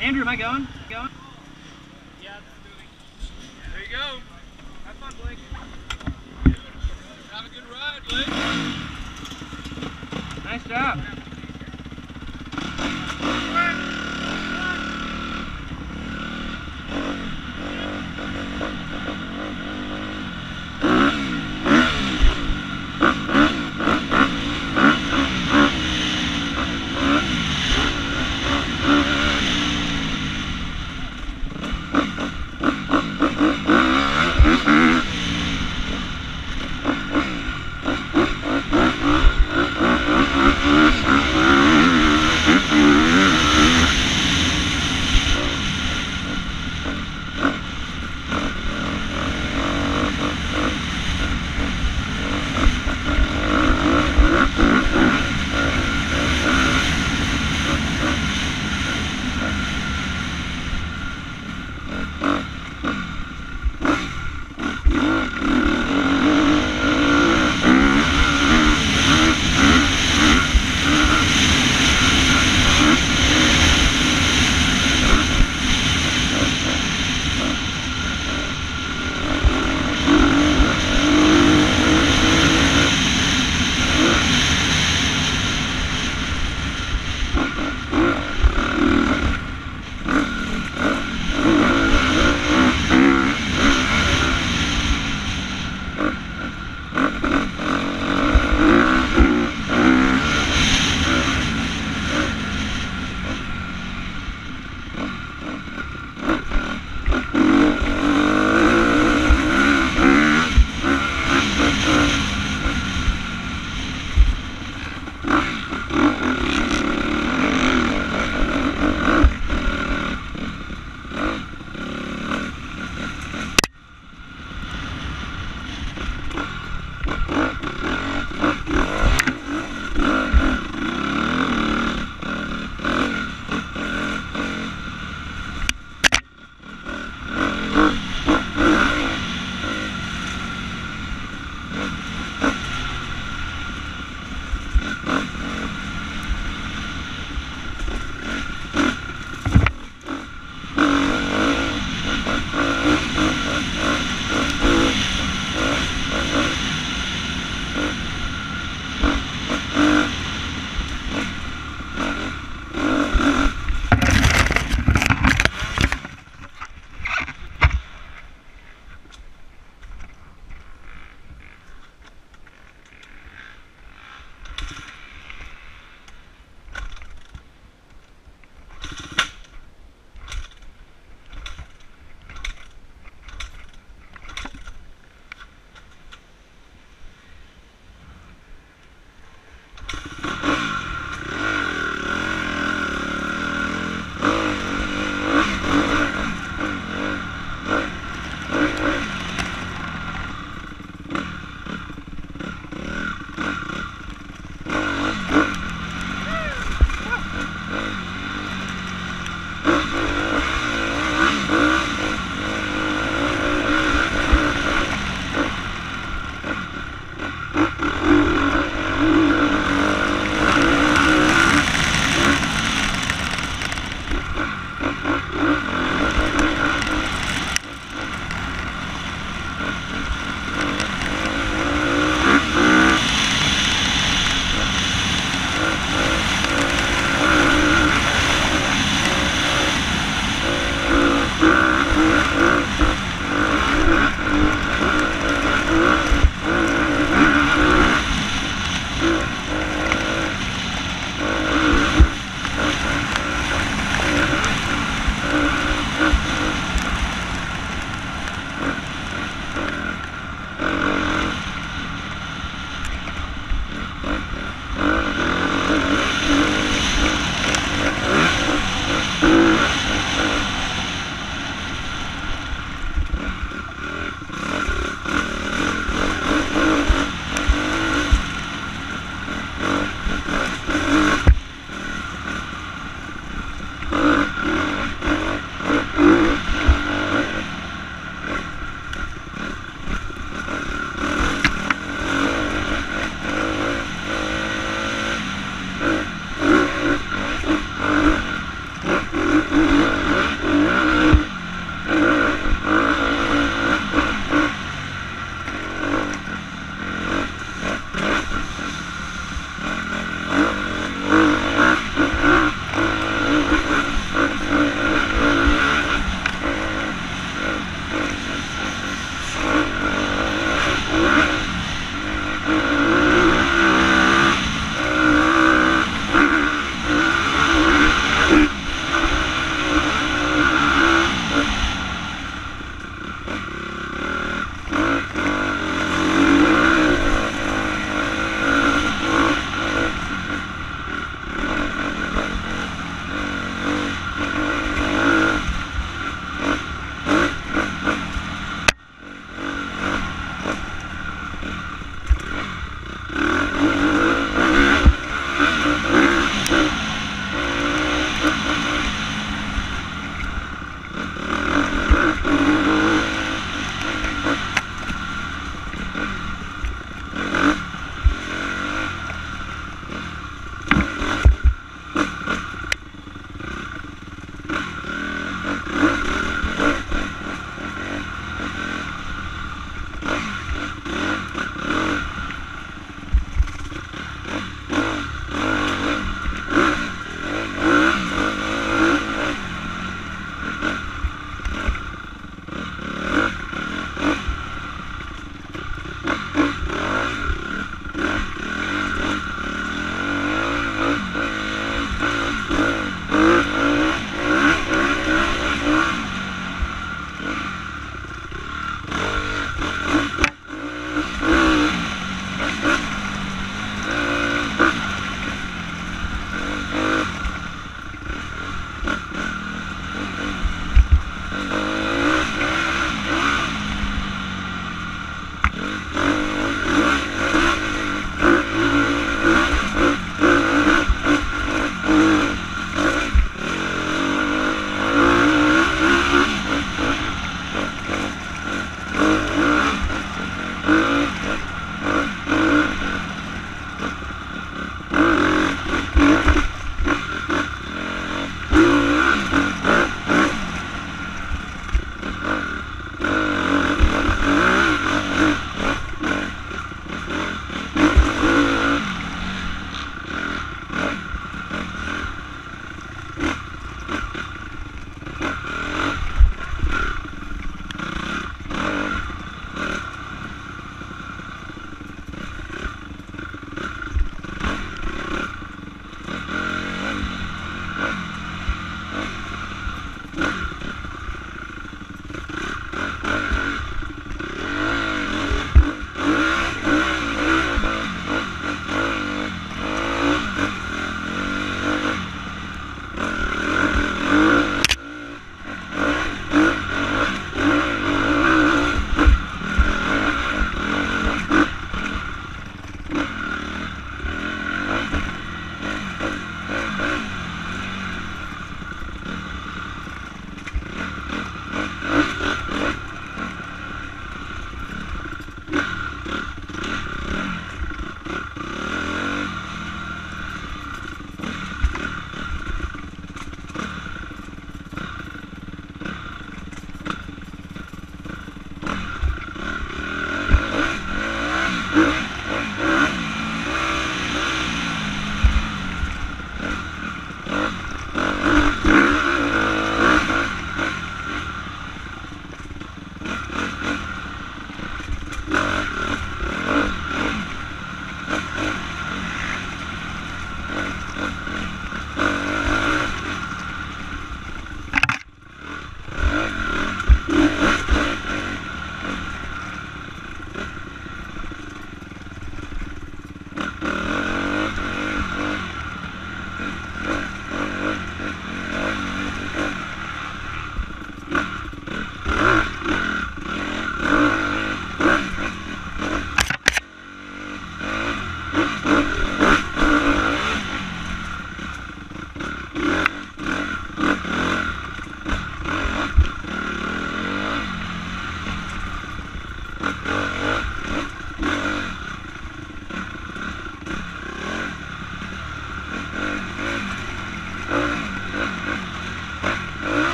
Andrew, am I going? Going? Yeah. There you go. Have fun, Blake. Have a good ride, Blake. Nice job.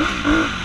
Música